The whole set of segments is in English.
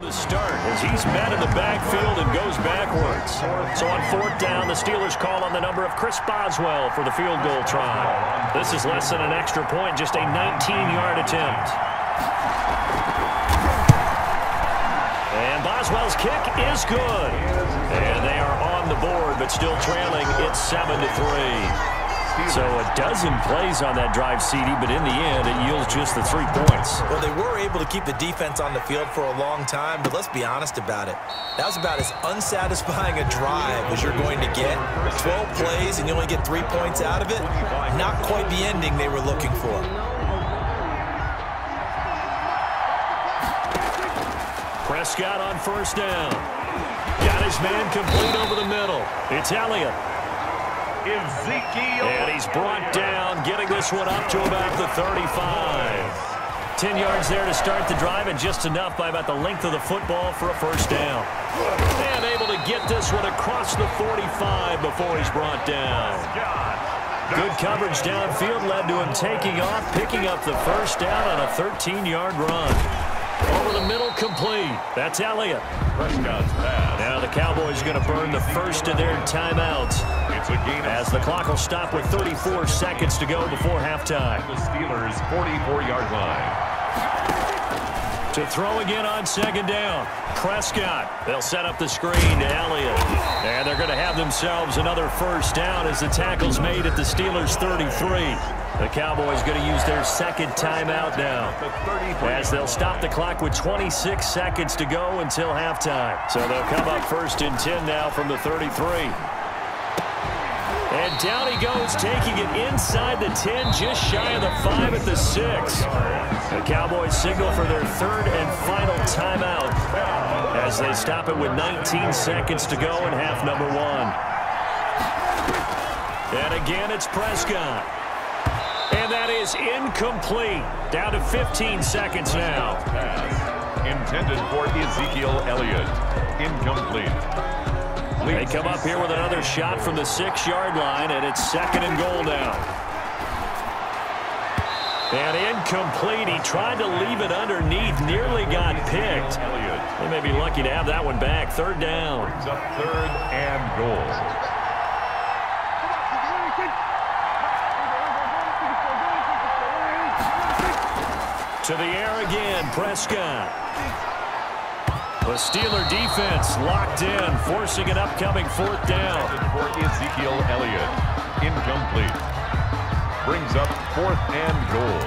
The start as he's met in the backfield and goes backwards. So on fourth down, the Steelers call on the number of Chris Boswell for the field goal try. This is less than an extra point, just a 19-yard attempt. And Boswell's kick is good. And they are on the board, but still trailing. It's 7 to three. So a dozen plays on that drive, CD, but in the end, it yields just the three points. Well, they were able to keep the defense on the field for a long time, but let's be honest about it. That was about as unsatisfying a drive as you're going to get. 12 plays and you only get three points out of it. Not quite the ending they were looking for. Prescott on first down. Got his man complete over the middle. It's Elliott. Ezekiel. And he's brought down, getting this one up to about the 35. 10 yards there to start the drive, and just enough by about the length of the football for a first down. And able to get this one across the 45 before he's brought down. Good coverage downfield led to him taking off, picking up the first down on a 13-yard run. Over the middle, complete. That's Elliott. Prescott's pass. Now the Cowboys are going to burn the first of their timeouts. It's a gain As the clock will stop with 34 seconds to go before halftime. the Steelers' 44-yard line. To throw again on second down. Prescott. They'll set up the screen to Elliott. And they're going to have themselves another first down as the tackle's made at the Steelers' 33. The Cowboys going to use their second timeout now. As they'll stop the clock with 26 seconds to go until halftime. So they'll come up first and 10 now from the 33. And down he goes, taking it inside the 10, just shy of the 5 at the 6. The Cowboys signal for their third and final timeout as they stop it with 19 seconds to go in half number one. And again, it's Prescott. And that is incomplete. Down to 15 seconds now. Pass intended for Ezekiel Elliott. Incomplete. They come up here with another shot from the six-yard line, and it's second and goal now. And incomplete. He tried to leave it underneath, nearly got picked. They may be lucky to have that one back. Third down. brings up third and goal. To the air again, Prescott. The Steeler defense locked in, forcing an upcoming fourth down. For Ezekiel Elliott. Incomplete. Brings up fourth and goal.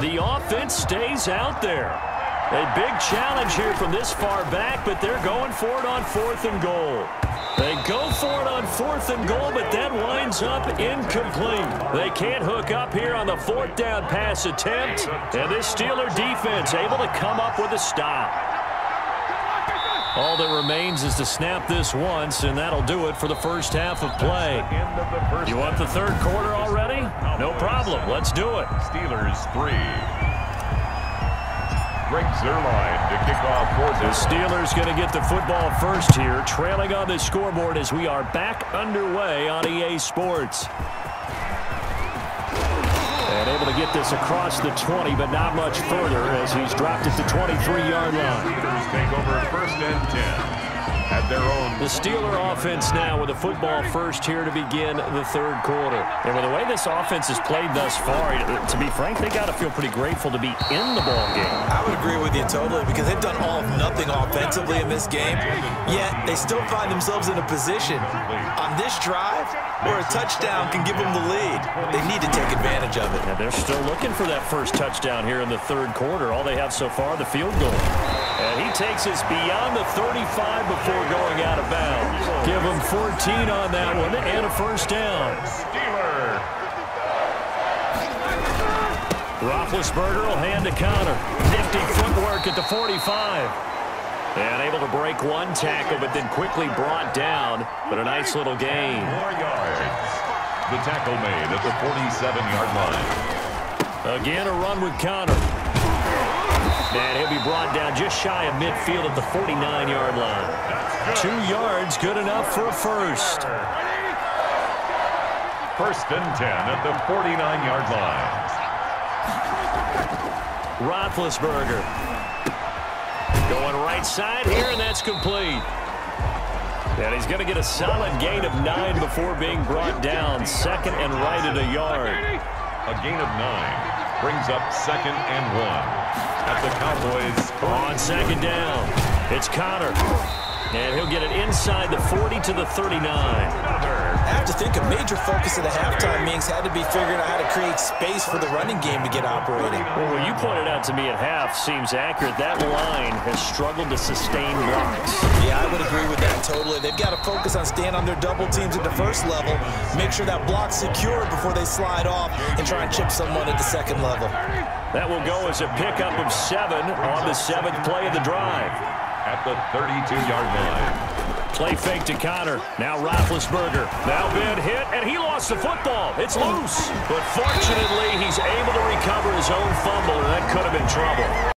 The offense stays out there. A big challenge here from this far back, but they're going for it on fourth and goal. They go for it on fourth and goal, but that winds up incomplete. They can't hook up here on the fourth down pass attempt, and this Steeler defense able to come up with a stop. All that remains is to snap this once, and that'll do it for the first half of play. You want the third quarter already? No problem. Let's do it. Steelers three. Greg Zuerlein to kick off for The the Steelers going to get the football first here, trailing on the scoreboard as we are back underway on EA Sports. And able to get this across the 20, but not much further as he's dropped it to 23-yard line. Steelers take over first and 10 at their own. The Steeler offense now with a football first here to begin the third quarter. And with the way this offense has played thus far, to be frank, they got to feel pretty grateful to be in the ball game. I would agree with you totally because they've done all of nothing offensively in this game, yet they still find themselves in a position on this drive where a touchdown can give them the lead. They need to take advantage of it. And they're still looking for that first touchdown here in the third quarter. All they have so far, the field goal. And he takes us beyond the 35 before going out of bounds. Give him 14 on that one and a first down. Steeler. Roethlisberger will hand to Conner. Nifty footwork at the 45. And able to break one tackle, but then quickly brought down. But a nice little gain. Four yards. The tackle made at the 47-yard line. Again, a run with Conner. And he'll be brought down just shy of midfield at the 49-yard line. Two yards, good enough for a first. First and 10 at the 49-yard line. Roethlisberger. Going right side here, and that's complete. And he's going to get a solid gain of nine before being brought down. Second and right at a yard. A gain of nine brings up second and one the Cowboys. On second down, it's Conner. And he'll get it inside the 40 to the 39. I have to think a major focus of the halftime meetings had to be figuring out how to create space for the running game to get operating. Well, what you pointed out to me at half seems accurate. That line has struggled to sustain blocks. Yeah, I would agree with that totally. They've got to focus on staying on their double teams at the first level, make sure that block's secure before they slide off and try and chip someone at the second level. That will go as a pickup of seven on the seventh play of the drive. At the 32-yard line. Play fake to Conner. Now Roethlisberger. Now been hit, and he lost the football. It's loose. But fortunately, he's able to recover his own fumble, and that could have been trouble.